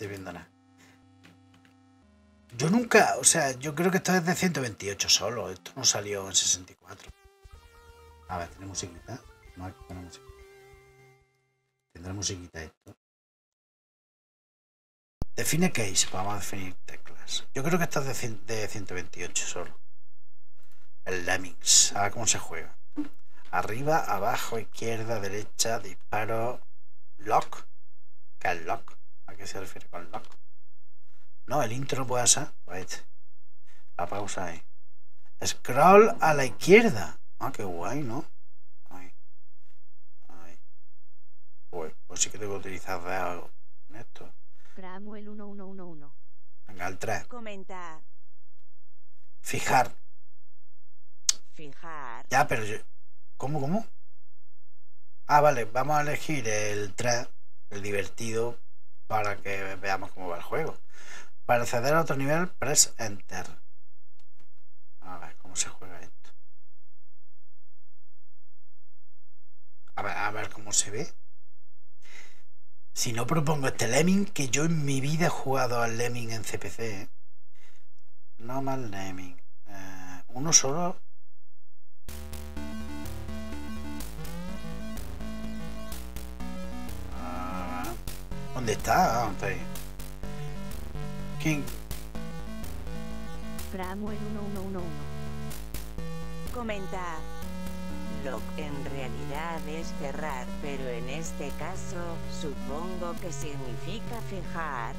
estoy viendo nada. Yo nunca, o sea, yo creo que esto es de 128 solo. Esto no salió en 64. A ver, tiene musiquita. No hay que música. Tendrá musiquita esto. Define case. Vamos a definir teclas. Yo creo que esto es de, de 128 solo. El Lemmings. A ver cómo se juega. Arriba, abajo, izquierda, derecha, disparo. Lock. ¿Qué es lock? ¿A qué se refiere con lock? No, el intro puede ser. Pues la pausa ahí. Scroll a la izquierda. Ah, qué guay, ¿no? Ahí. Ahí. Pues, pues sí que tengo que utilizar de algo en esto. Cramuel 1111. Venga, el 3. Comenta. Fijar. Fijar. Ya, pero yo... ¿Cómo, cómo? Ah, vale, vamos a elegir el 3, el divertido, para que veamos cómo va el juego. Para acceder a otro nivel, press Enter. A ver cómo se juega esto. A ver, cómo se ve. Si no propongo este Lemming, que yo en mi vida he jugado al Lemming en CPC. ¿eh? No mal Lemming. Eh, uno solo. ¿Dónde está? Ah, está ahí. ¿Quién? Cramuel 1111. Comenta. Lock en realidad es cerrar, pero en este caso, supongo que significa fijar.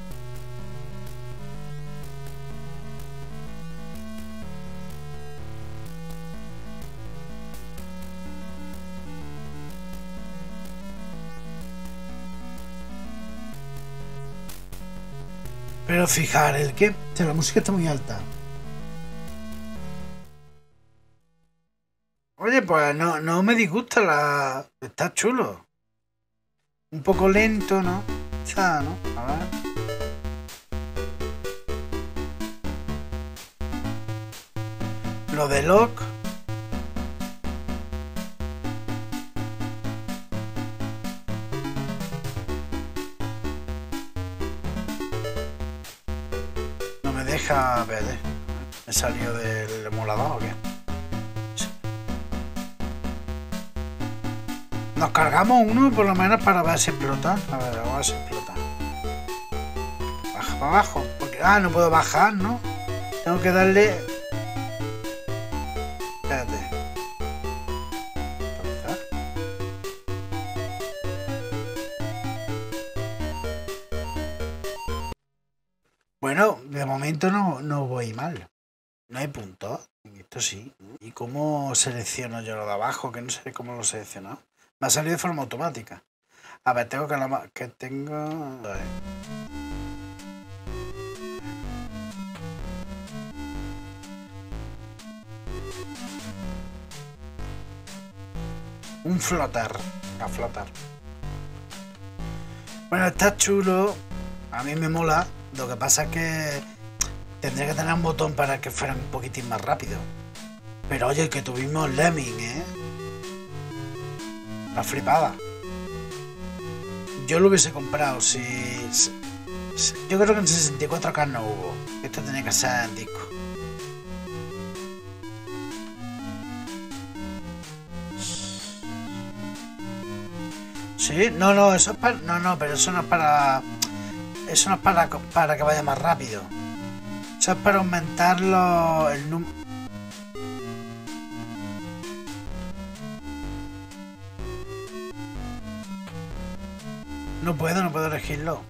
Pero fijar, ¿el sea, la música está muy alta. Oye, pues no, no me disgusta la... Está chulo. Un poco lento, ¿no? O ¿no? A ver. Lo de Lock. No me deja ver, ¿eh? ¿Me salió del emulador o qué? Nos cargamos uno por lo menos para ver si explota. A ver, vamos a ver si explota. Baja para abajo. Porque, ah, no puedo bajar, ¿no? Tengo que darle... de momento no, no voy mal. No hay puntos. Esto sí. ¿Y cómo selecciono yo lo de abajo? Que no sé cómo lo he seleccionado. Me ha salido de forma automática. A ver, tengo que que tengo. Un flotar. A flotar. Bueno, está chulo. A mí me mola. Lo que pasa es que tendría que tener un botón para que fuera un poquitín más rápido. Pero oye, que tuvimos Lemming, ¿eh? La flipada. Yo lo hubiese comprado si, Yo creo que en 64K no hubo. Esto tenía que ser en disco. Sí, no, no, eso es para. No, no, pero eso no es para. Eso no es para, para que vaya más rápido. Eso es para aumentarlo el número. No puedo, no puedo elegirlo.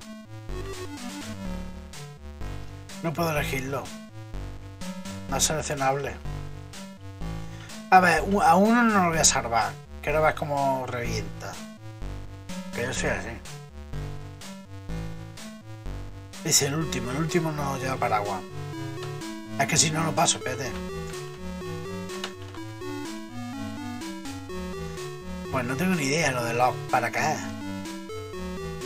No puedo elegirlo. No es seleccionable. A ver, a uno no lo voy a salvar. Quiero ver cómo revienta. Que yo soy así. Dice el último, el último no lleva paraguas. Es que si no, no paso, espérate. Pues no tengo ni idea lo de los para qué es.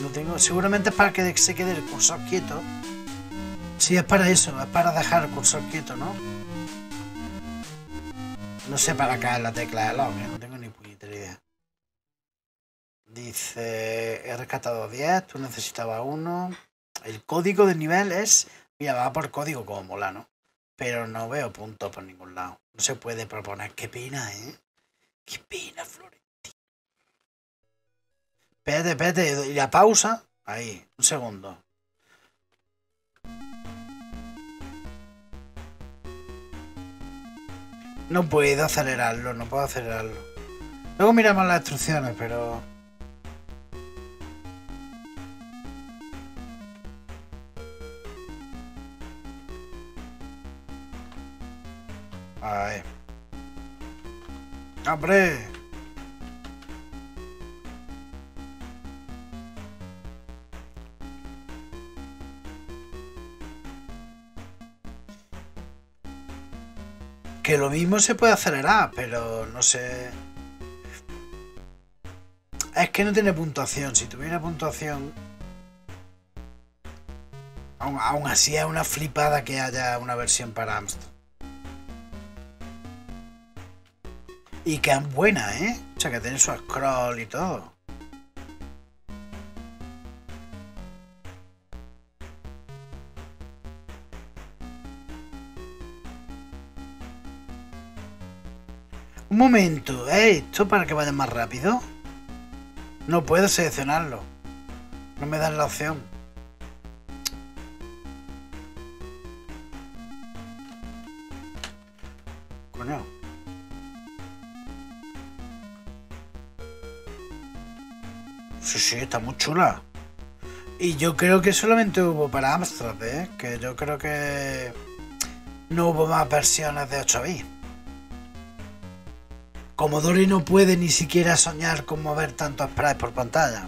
No tengo. Seguramente es para que se quede el cursor quieto. Sí, es para eso, es para dejar el cursor quieto, ¿no? No sé para es la tecla de log, ¿eh? no tengo ni puñetera idea. Dice, he rescatado 10, tú necesitabas uno. El código de nivel es. Mira, va por código como mola, ¿no? Pero no veo puntos por ningún lado. No se puede proponer. Qué pena, ¿eh? Qué pena, Florentino. Espérate, espérate. Y la pausa. Ahí, un segundo. No puedo acelerarlo, no puedo acelerarlo. Luego miramos las instrucciones, pero... Ahí. ¡Hombre! Que lo mismo se puede acelerar, pero no sé. Es que no tiene puntuación. Si tuviera puntuación. Aún, aún así es una flipada que haya una versión para Amstrad. Y que es buena, ¿eh? O sea, que tiene su scroll y todo. Un momento, ¿eh? ¿Esto para que vaya más rápido? No puedo seleccionarlo. No me dan la opción. Coño. Sí, está muy chula. Y yo creo que solamente hubo para Amstrad, ¿eh? Que yo creo que no hubo más versiones de 8 bits. Commodore no puede ni siquiera soñar con mover tantos sprites por pantalla.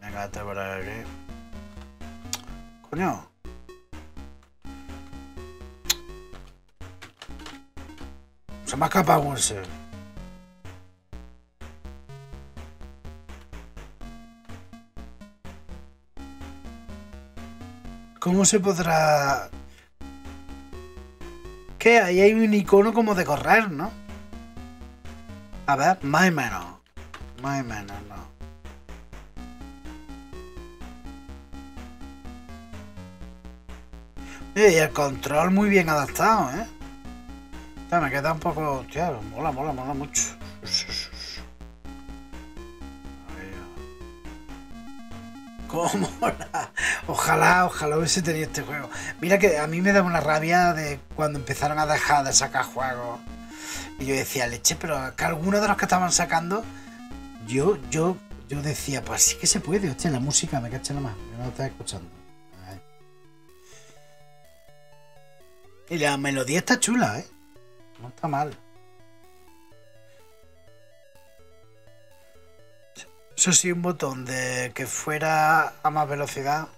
Venga, te por aquí. Coño. Se me ha escapado un ser. ¿Cómo se podrá...? ¿Qué? Ahí hay un icono como de correr, ¿no? A ver, más o menos. Más o menos, no. Y el control muy bien adaptado, ¿eh? Hostia, me queda un poco... Hostia, mola, mola, mola mucho. ¿Cómo? Ojalá, ojalá hubiese tenido este juego. Mira que a mí me da una rabia de cuando empezaron a dejar de sacar juegos. Y yo decía, leche, pero que alguno de los que estaban sacando, yo, yo, yo decía, pues sí que se puede, hostia, la música, me caché nomás, yo no lo estaba escuchando. Y la melodía está chula, ¿eh? No está mal. Eso sí, un botón de que fuera a más velocidad.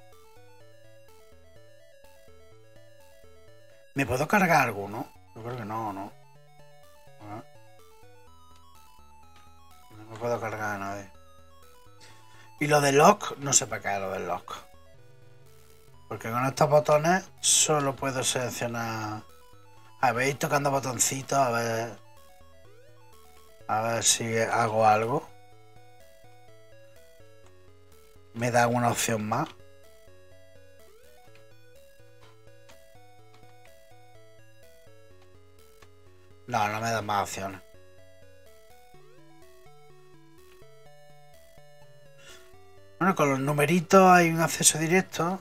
¿Me puedo cargar alguno? Yo creo que no, ¿no? A ver. No me puedo cargar a nadie. Y lo de lock, no sé para qué es lo del lock. Porque con estos botones solo puedo seleccionar. A ver, tocando botoncitos, a ver. A ver si hago algo. Me da una opción más. No, no me da más opciones. Bueno, con los numeritos hay un acceso directo.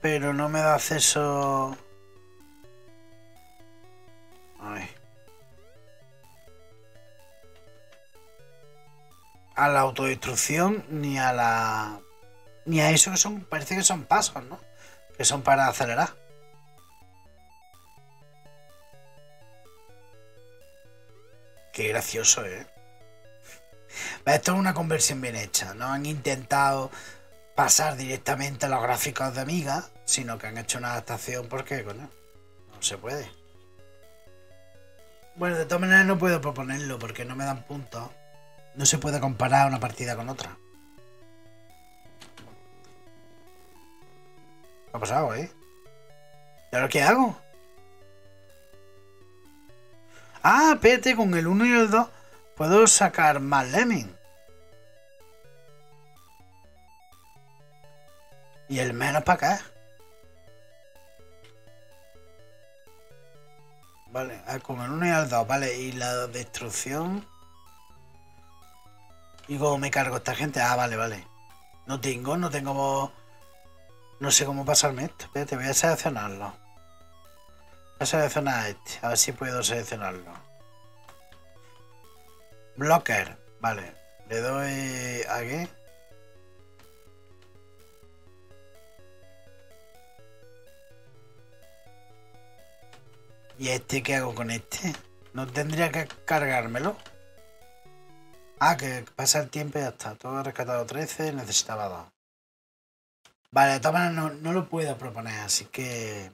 Pero no me da acceso... Ay. A la autodestrucción ni a la... Ni a eso que son... Parece que son pasos, ¿no? Que son para acelerar. Qué gracioso, ¿eh? Esto es una conversión bien hecha. No han intentado pasar directamente a los gráficos de Amiga, sino que han hecho una adaptación porque, coño, no se puede. Bueno, de todas maneras no puedo proponerlo porque no me dan puntos. No se puede comparar una partida con otra. ¿Qué ha pasado, eh? ¿Y ahora qué hago? Ah, espérate, con el 1 y el 2 puedo sacar más lemming. Y el menos para acá. Vale, con el 1 y el 2, vale. Y la destrucción. ¿Y cómo me cargo esta gente? Ah, vale, vale. No tengo, no tengo. No sé cómo pasarme esto. Espérate, voy a seleccionarlo. Voy a seleccionar este. A ver si puedo seleccionarlo. Blocker. Vale. Le doy aquí. ¿Y este qué hago con este? ¿No tendría que cargármelo? Ah, que pasa el tiempo y ya está. Todo rescatado 13, necesitaba 2. Vale, de todas maneras no, no lo puedo proponer, así que...